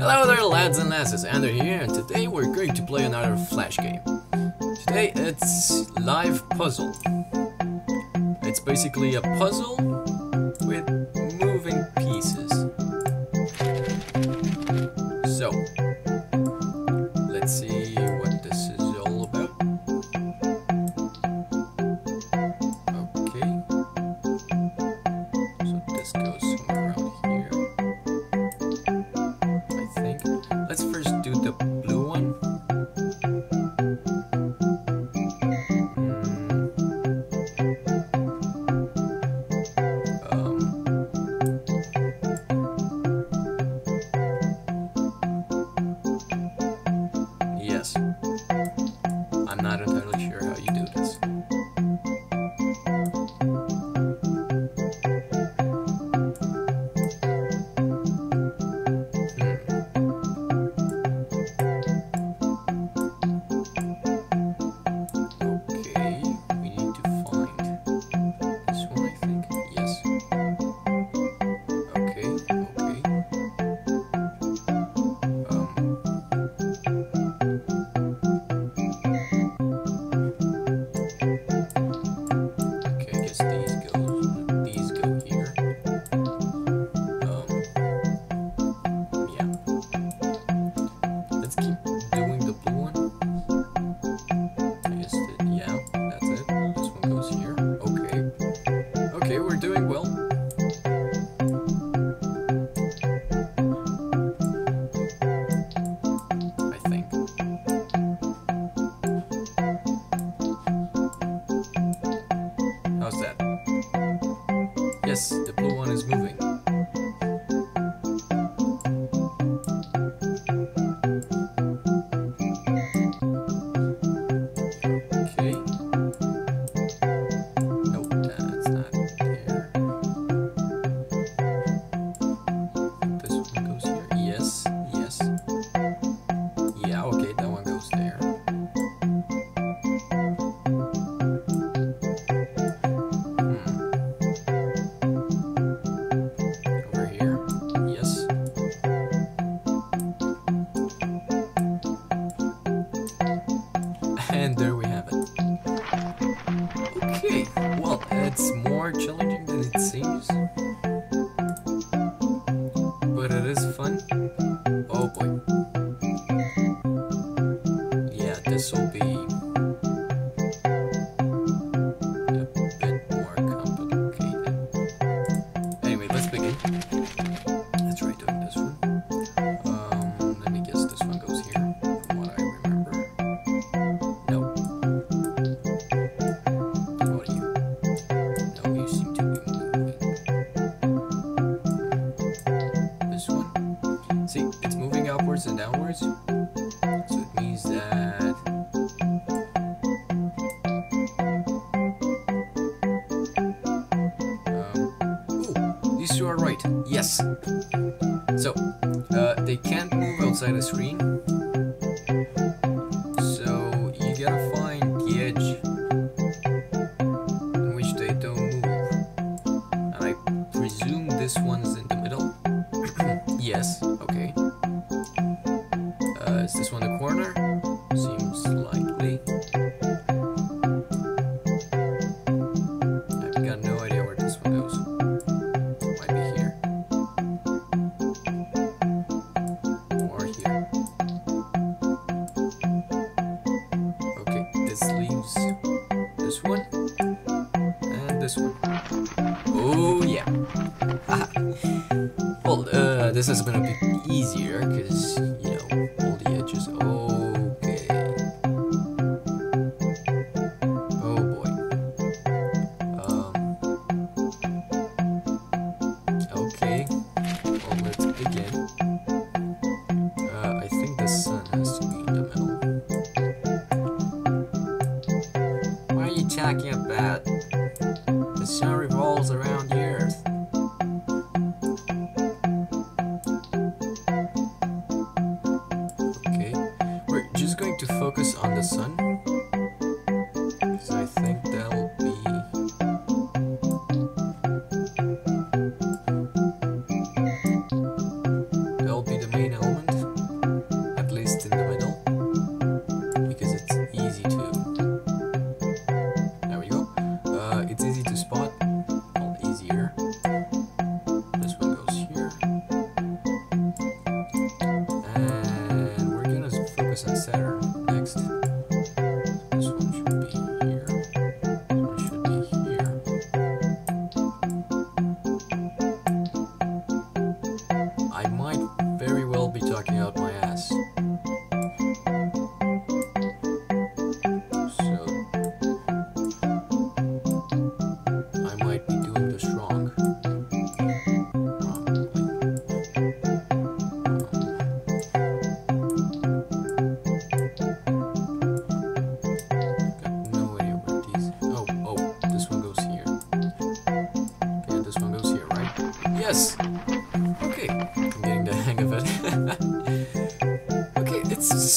Hello there lads and lasses, Ander here and today we're going to play another Flash game. Today it's Live Puzzle. It's basically a puzzle with moving pieces. Yes. upwards and downwards? this is gonna be easier because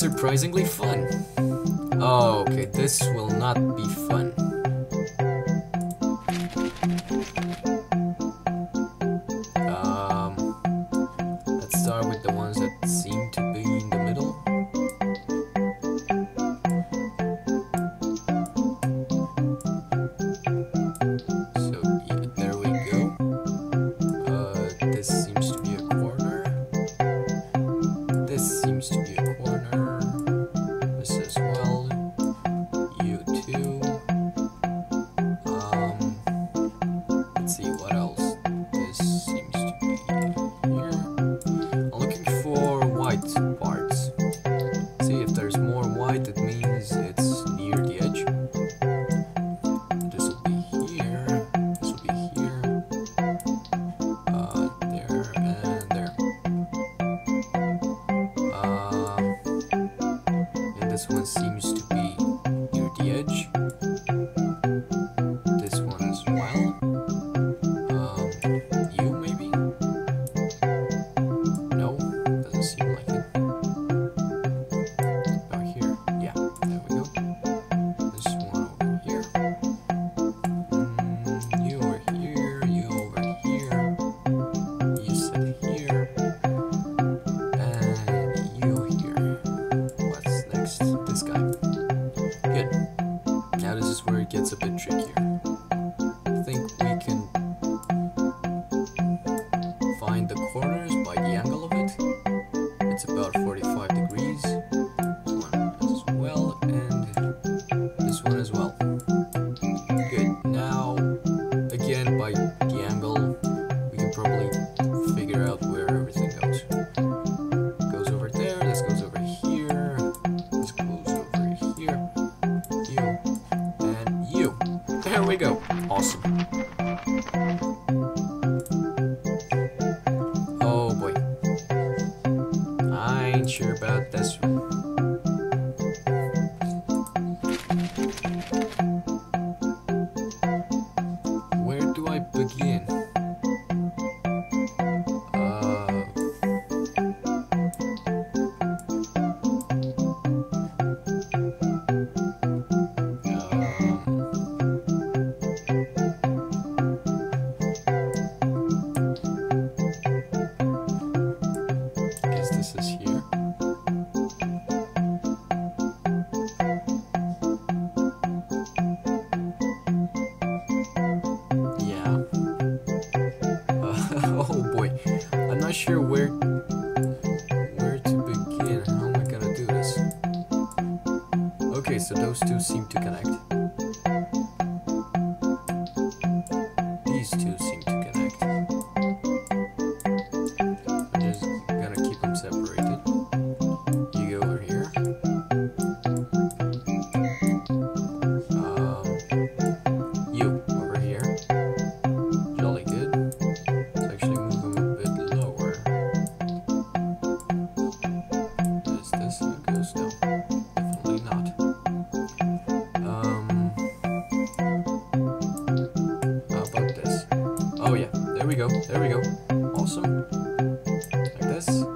surprisingly fun. we go. Awesome. those two seem to connect. There we go. Awesome. Like this.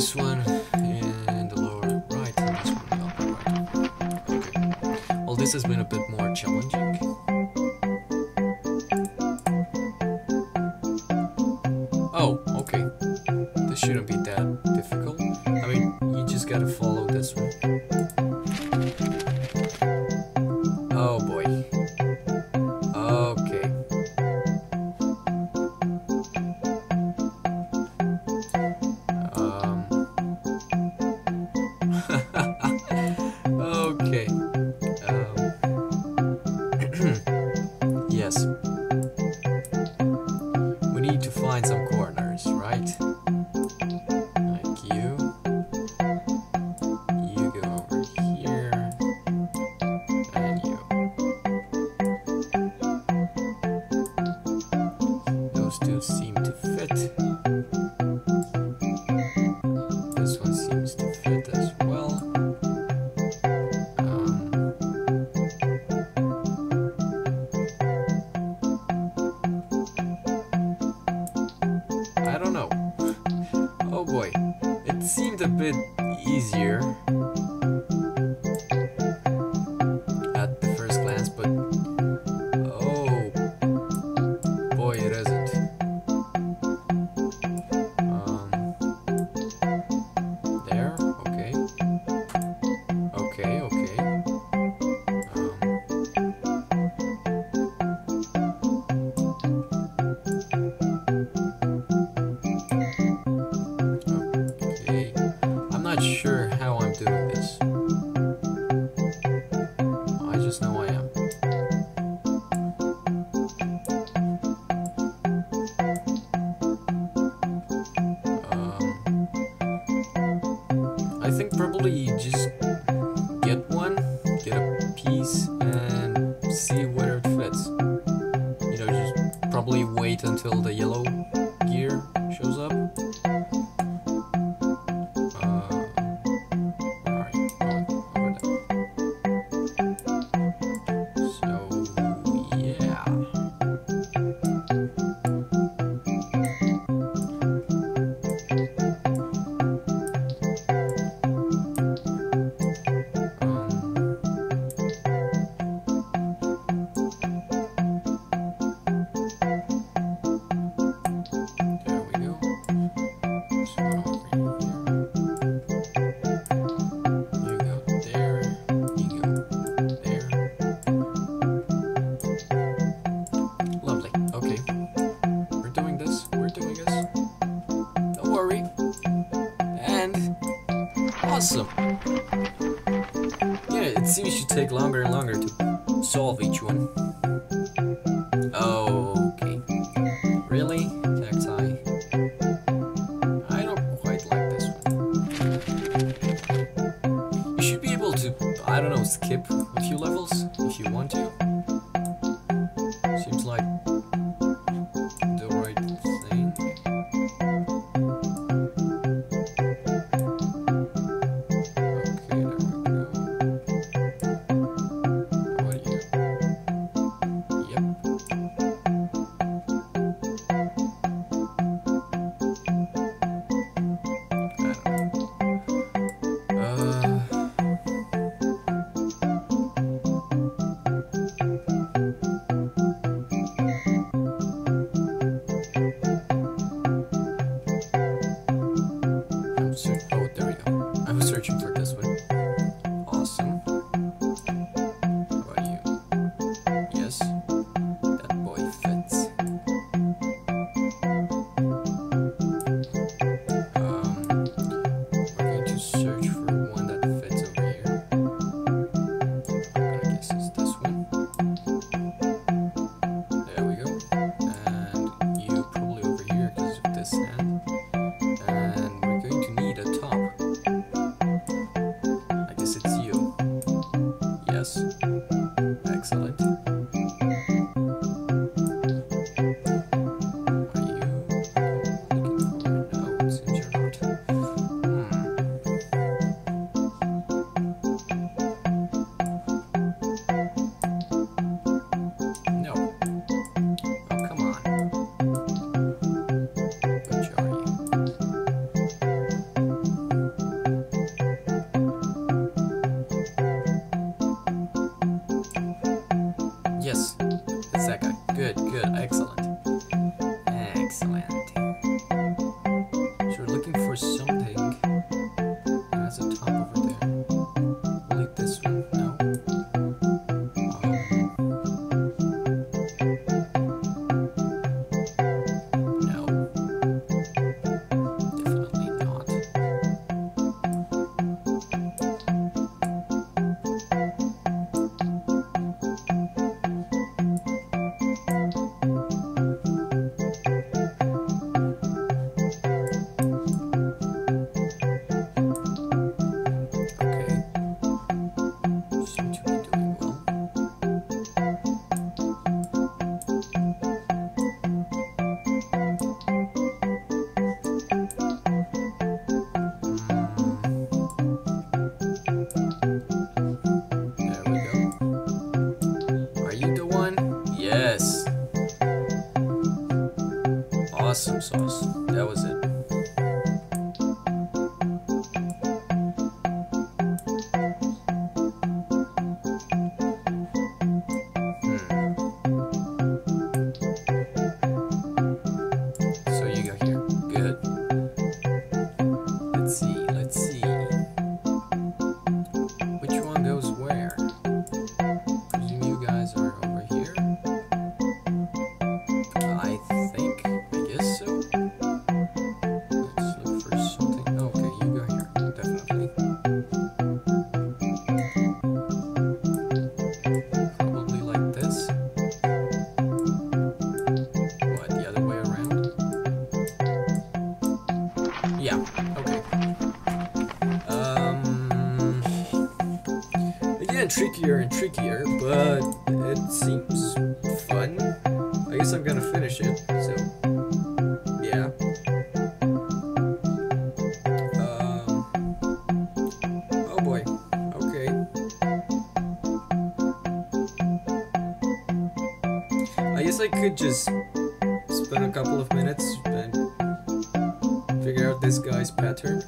this one and the lower right, and this one the upper right. Okay. Well, this has been a bit more challenging. to see. skip a few levels if you want to. Trickier and trickier, but it seems fun. I guess I'm gonna finish it, so, yeah. Um, oh boy, okay. I guess I could just spend a couple of minutes and figure out this guy's pattern.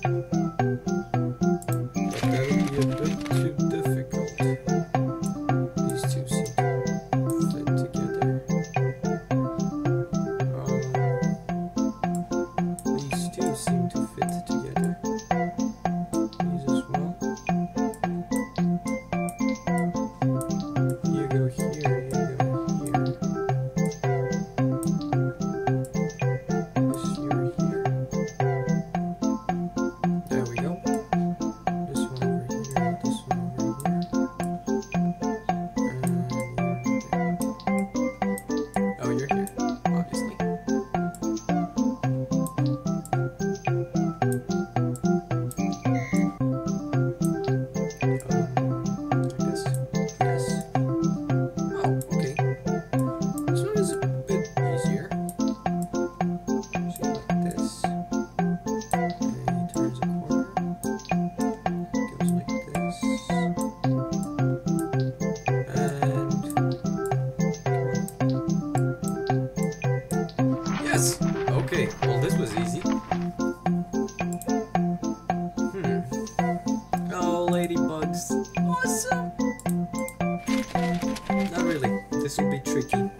tricky.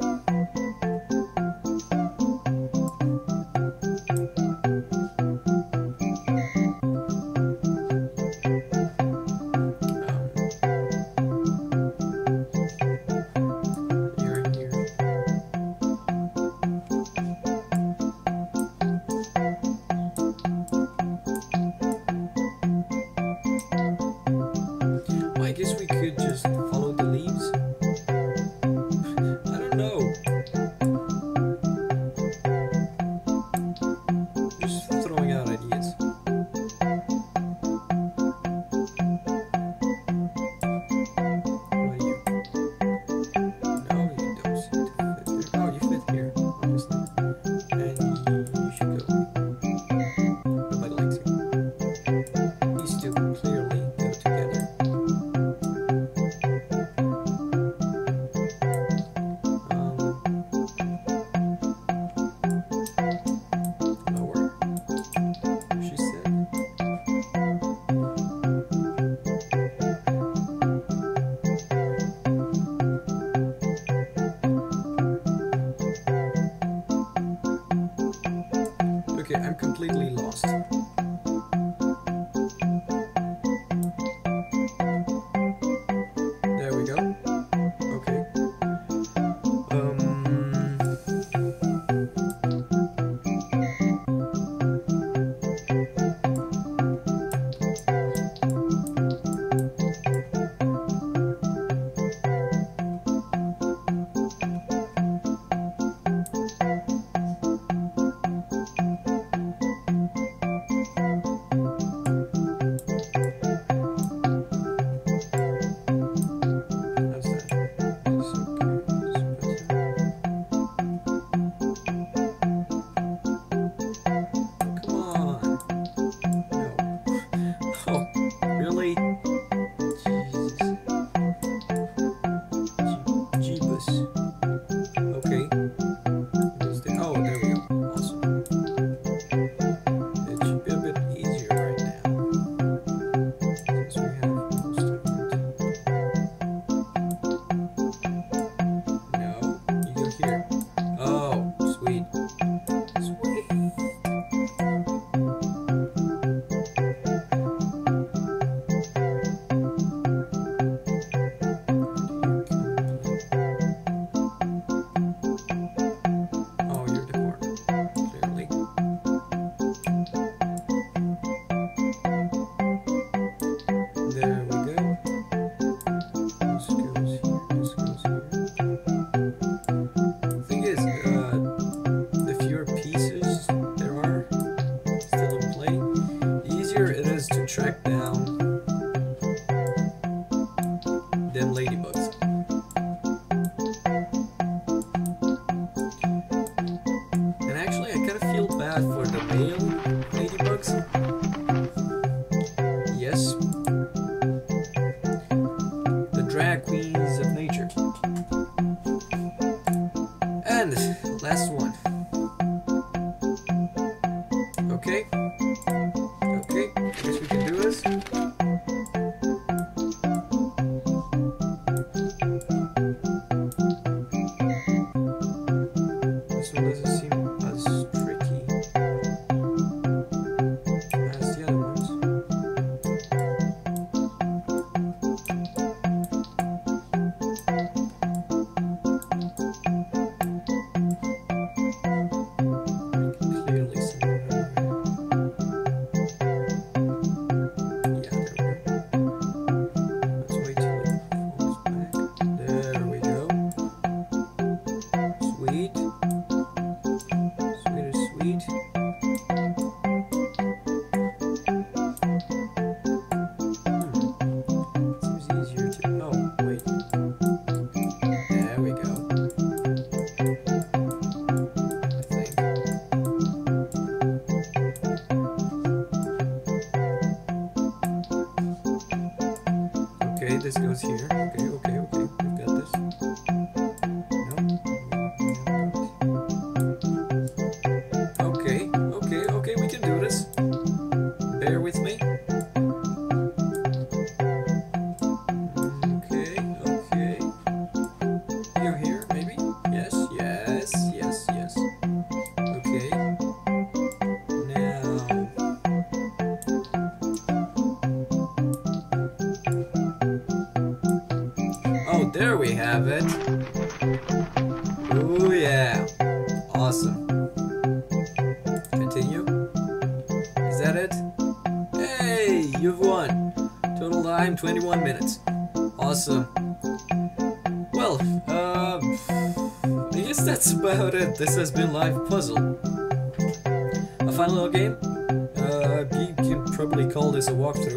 Bear with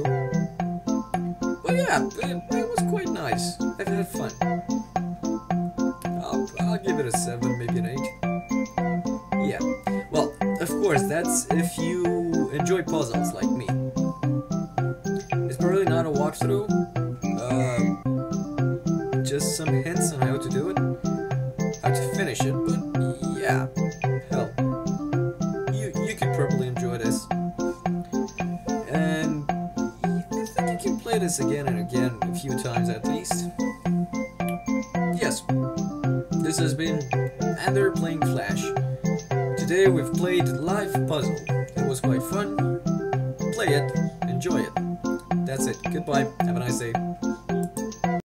But yeah, it, it was quite nice. I've had fun. I'll, I'll give it a 7, maybe an 8. Yeah. Well, of course, that's if you enjoy puzzles like me. It's probably not a walkthrough. Uh, just some hints on how to do it. How to finish it, but yeah. This again and again a few times at least. Yes, this has been Ander playing Flash. Today we've played Live Puzzle. It was quite fun. Play it, enjoy it. That's it. Goodbye. Have a nice day.